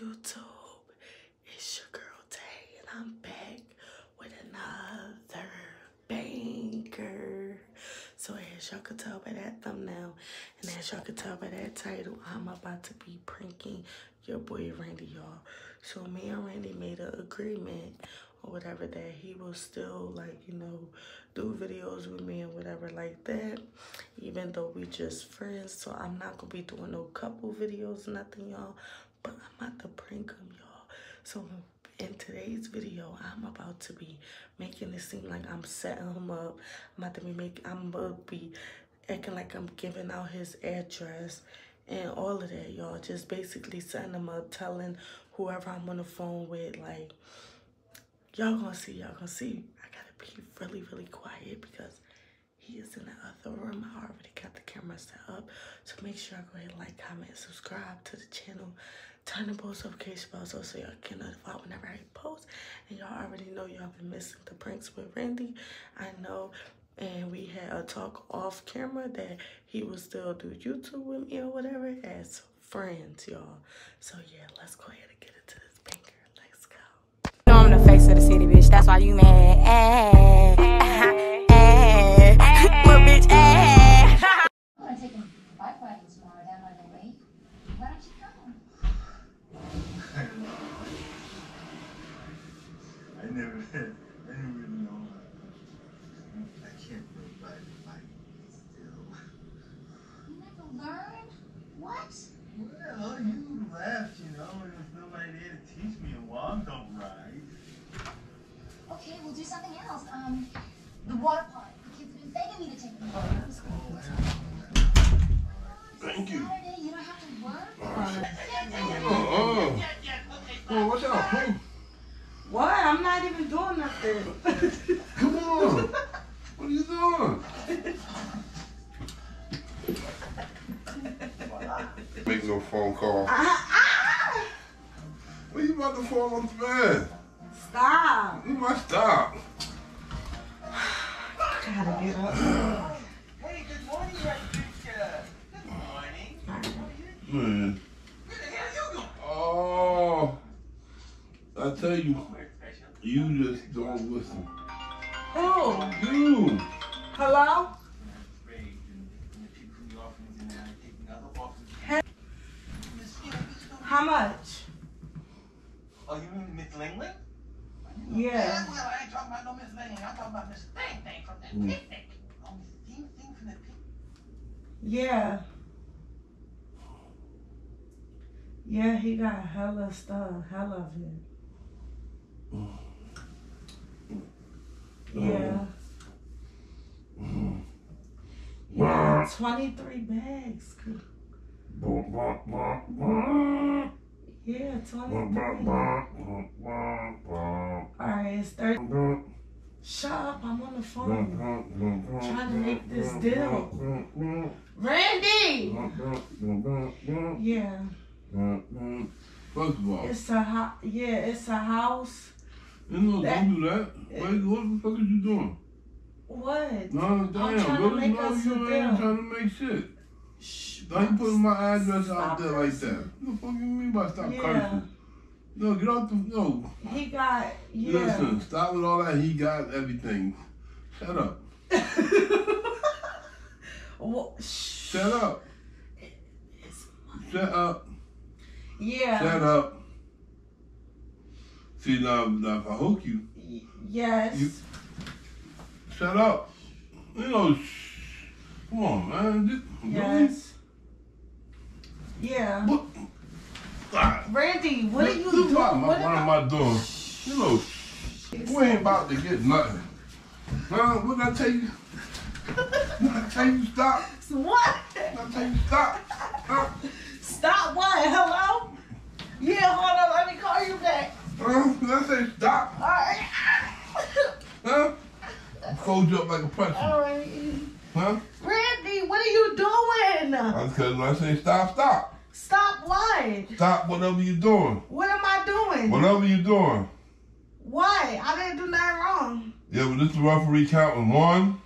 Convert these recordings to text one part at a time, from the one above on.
YouTube? It's your girl Tay, and I'm back with another banger. So as y'all can tell by that thumbnail, and as y'all can tell by that title, I'm about to be pranking your boy Randy, y'all. So me and Randy made an agreement or whatever that he will still like, you know, do videos with me and whatever like that. Even though we just friends. So I'm not gonna be doing no couple videos, nothing, y'all. But I'm about to prank him, y'all. So in today's video, I'm about to be making it seem like I'm setting him up. I'm about to be making I'm gonna be acting like I'm giving out his address and all of that, y'all. Just basically setting him up, telling whoever I'm on the phone with, like, y'all gonna see, y'all gonna see. I gotta be really, really quiet because he is in the other room. I already got the camera set up. So make sure I go ahead and like, comment, subscribe to the channel. Turn the post notification bell so, so y'all get notified whenever I post. And y'all already know y'all been missing the pranks with Randy. I know. And we had a talk off camera that he would still do YouTube with me or whatever as friends, y'all. So yeah, let's go ahead and get into this banger. Let's go. I'm the face of the city, bitch. That's why you mad. Fall on the bed? Stop. You must stop. Gotta get up. Hey, good morning, Rodriguez. Good morning. Man. Where the hell are you going? Oh. I tell you, you just don't listen. Who? You. Hello? Afraid and and the people from the orphans and I taking other orphans. Hey. Miss, you know, Miss Stone- How much? You mean Miss Langley? Yeah. Well, I ain't talking about no Miss Langley. I'm talking about Miss Thing Thing from that picnic. Oh, Miss Thing Thing from that picnic. Yeah. Yeah, he got hella stuff, hella of it. Yeah. Yeah, 23 bags. Yeah, 23. Alright, it's 30. Shut up, I'm on the phone. Trying to make this deal. Randy! Yeah. First of all, It's a ho- yeah, it's a house. you know, that- don't do that. What the fuck is you doing? What? No, damn, trying to make us you a ain't deal. trying to make shit. Shh. Why you putting my address out there like that? What the fuck you mean by stop Yeah. cursing? No, get off the, no. He got yeah. Listen, stop with all that. He got everything. Shut up. Well. Shut up. Shut up. Yeah. Shut up. See, now, now if I hook you, Y- Yes. You- shut up. You know. Come on, man. Just, really? yes. Yeah. What? Ah, Randy, what are you doing? What what am I doing? You know, we ain't about to get nothing. Huh? What did I tell you? I tell you stop? What? I tell you stop? Huh? Stop what? Hello? Yeah, hold on. Let me call you back. Huh? Did I say stop? All right. Huh? Fold you up like a pretzel. All right. Huh? Randy, what are you doing? Because I say stop, stop. Stop what? Stop whatever you're doing. What am I doing? Whatever you're doing. Why? I didn't do nothing wrong. Yeah, but this is the referee counting. One,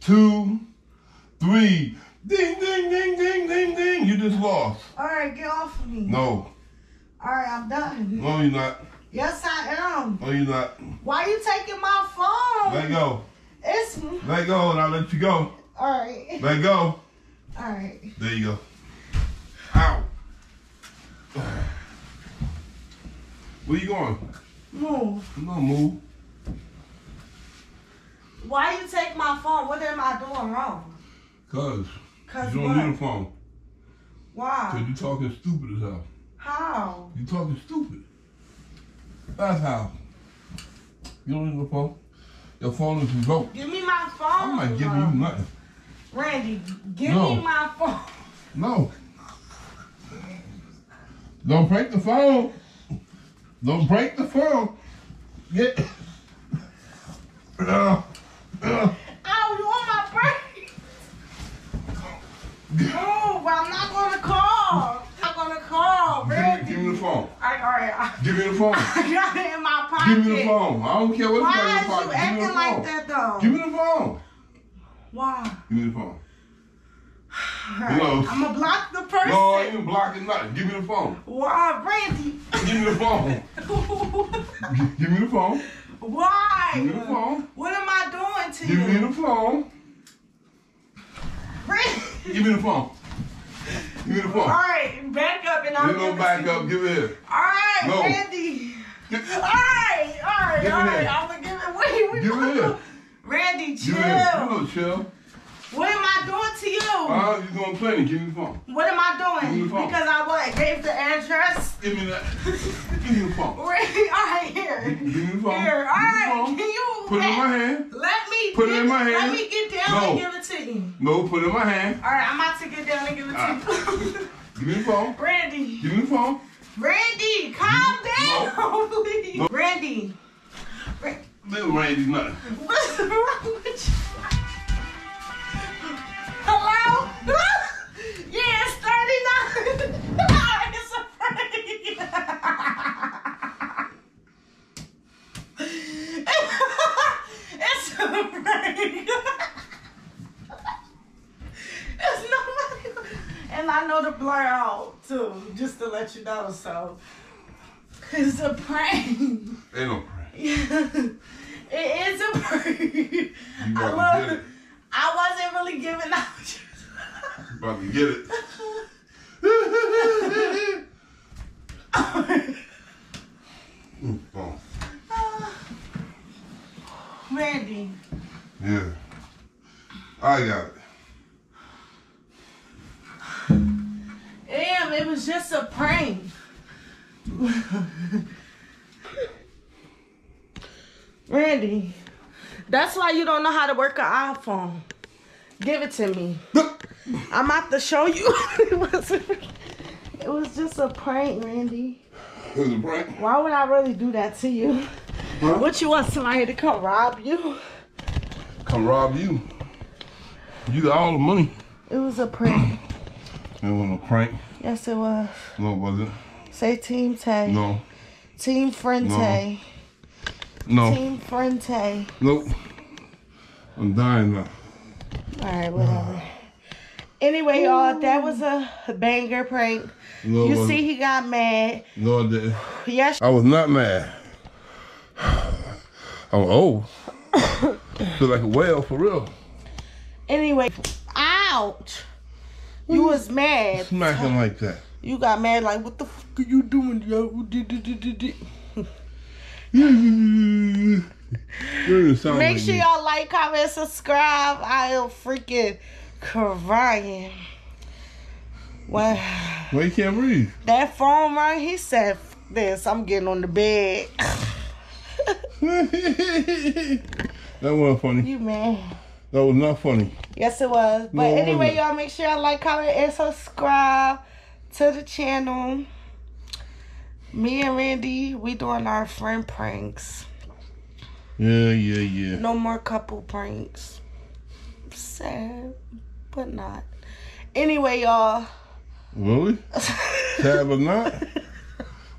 two, three. Ding, ding, ding, ding, ding, ding. You just lost. All right, get off of me. No. All right, I'm done. No, you're not. Yes, I am. No, you're not. Why are you taking my phone? Let go. It's Let go, and I'll let you go. All right. Let go. All right. There you go. Ow. Where you going? Move. No, move. Why you take my phone? What am I doing wrong? Cause Cause you don't what? need a phone. Why? Cause you talking stupid as hell. How? You talking stupid. That's how. You don't need a phone. Your phone is revoked. Give me my phone. I'm not giving you nothing. Randy, give No. me my phone. No. Don't break the phone. Don't break the phone. Get. Uh, uh, Ow, you on my brain. Move. I'm not gonna call. I'm gonna call. give, me, give me the phone. All right, all right. I Give me the phone. I got it in my pocket. Give me the phone. I don't care what you got in Why your is you Give me acting the phone. like that though? Give me the phone. Why? Give me the phone. All right, No. I'm gonna block the person. No, I ain't blocking nothing. Give me the phone. Why, Randy? Give me the phone. Give me the phone. Why? Give me the phone. What am I doing to Give you? Give me the phone. Randy. Give me the phone. Give me the phone. right, back up and I'll give no back up. Give it here. All right, No. Randy. All right, all right, all right. I'm gonna give it. Wait, we give it here. Randy, Give chill. it here. You know, chill. What am I doing to you? Uh, you doing plenty. Give me the phone. what am I Give me doing? the phone. Because I what? Gave the address. Give me that. Give me the phone. Randy, all right, here. Give me the phone. Here, all the phone. Can you Put it in my hand. Let me Put it in my hand. Let me get down No. and give it to you. No, put it in my hand. All right, I'm about to get down and give it Ah. to you. Give me the phone. Randy, Give me the phone. Randy, calm down, please. No. Randy, Little Randy, nothing. what's wrong with you? It's 39. it's a prank. it's a prank. It's nobody. And I know to blur out too, just to let you know. So it's a prank. Ain't no prank. it is a prank. You I love get it. it. I wasn't really giving out. About to get it. Mm, phone. Randy, Yeah. I got it. damn, it was just a prank. Randy, that's why you don't know how to work an iPhone. Give it to me. I'm about to show you. it, was, it was just a prank, Randy. It was a prank. Why would I really do that to you? Huh? What you want somebody to come rob you? Come rob you. You got all the money. It was a prank. It wasn't a prank. yes, it was. No, wasn't. Say Team Tay. No. Team Frente. No. Team Frente. Nope. I'm dying now. All right, whatever. Anyway, y'all, that was a banger prank. No, You see, he got mad. No, I didn't. Yes, I was not mad. I'm old. Oh. Feel like a whale for real. Anyway, ouch. You was mad. Smacking like that. You got mad like, what the fuck are you doing, yo? You didn't sound Make sure y'all like, comment, subscribe. I'll freaking crying. Well, Why you can't breathe? that phone rang, he said, this, I'm getting on the bed. that wasn't funny. you man. That was not funny. Yes, it was. But No, anyway, y'all make sure y'all like, comment, and subscribe to the channel. Me and Randy, we doing our friend pranks. Yeah, yeah, yeah. No more couple pranks. Sad, but not. Anyway, y'all. Really? Sad but not?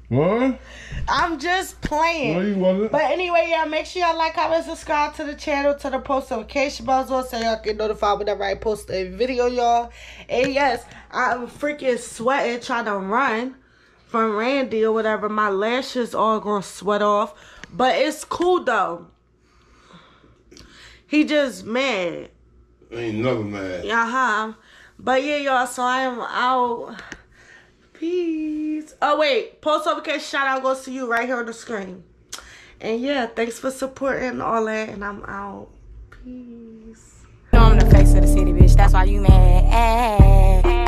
What? I'm just No, playing. you wasn't. But anyway, y'all make sure y'all like, comment, subscribe to the channel, to the post notification bells on so y'all get notified whenever I post a video, y'all. And yes, I'm freaking sweating trying to run from Randy or whatever, my lashes all gonna sweat off. But it's cool though. He just mad. Ain't never mad. Uh huh. But yeah, y'all. So I am out. Peace. Oh wait, post notification shout out goes to you right here on the screen. And yeah, thanks for supporting all that. And I'm out. Peace. You I'm the face of the city, bitch. That's why you mad.